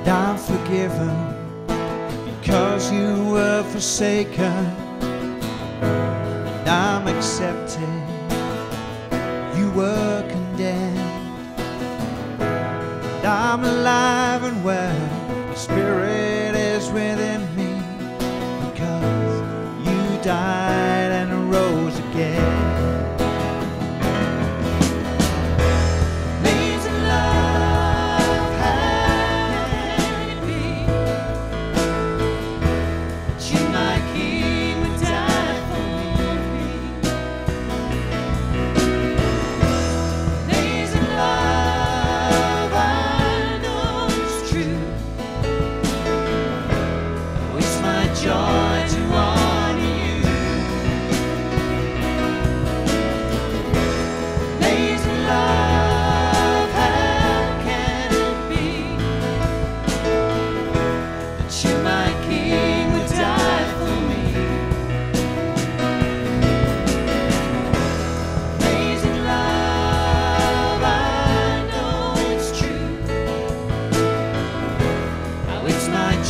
and I'm forgiven because you were forsaken. And I'm accepted. You were condemned. And I'm alive and well. Spirit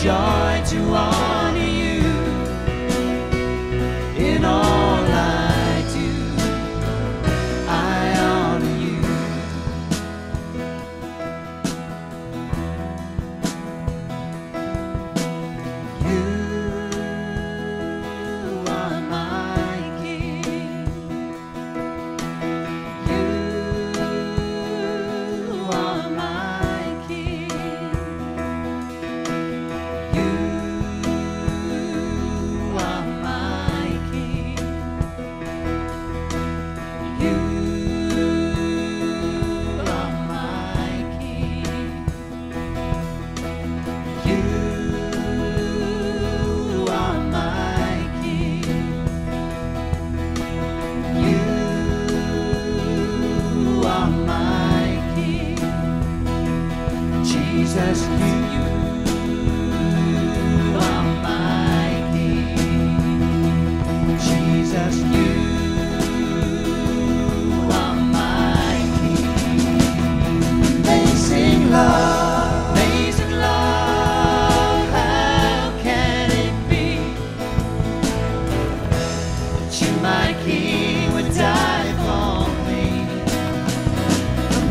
joy to all.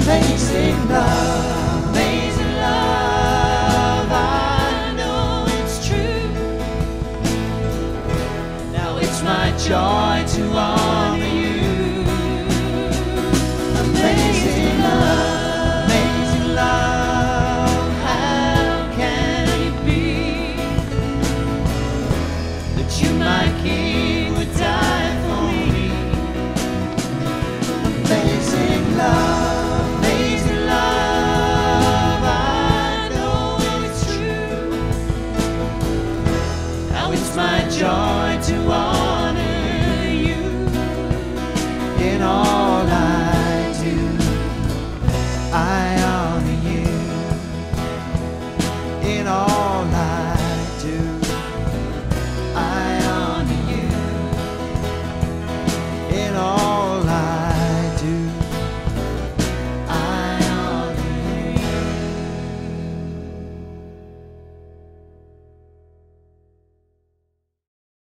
amazing love. Amazing love, I know it's true. Now it's my joy to honor.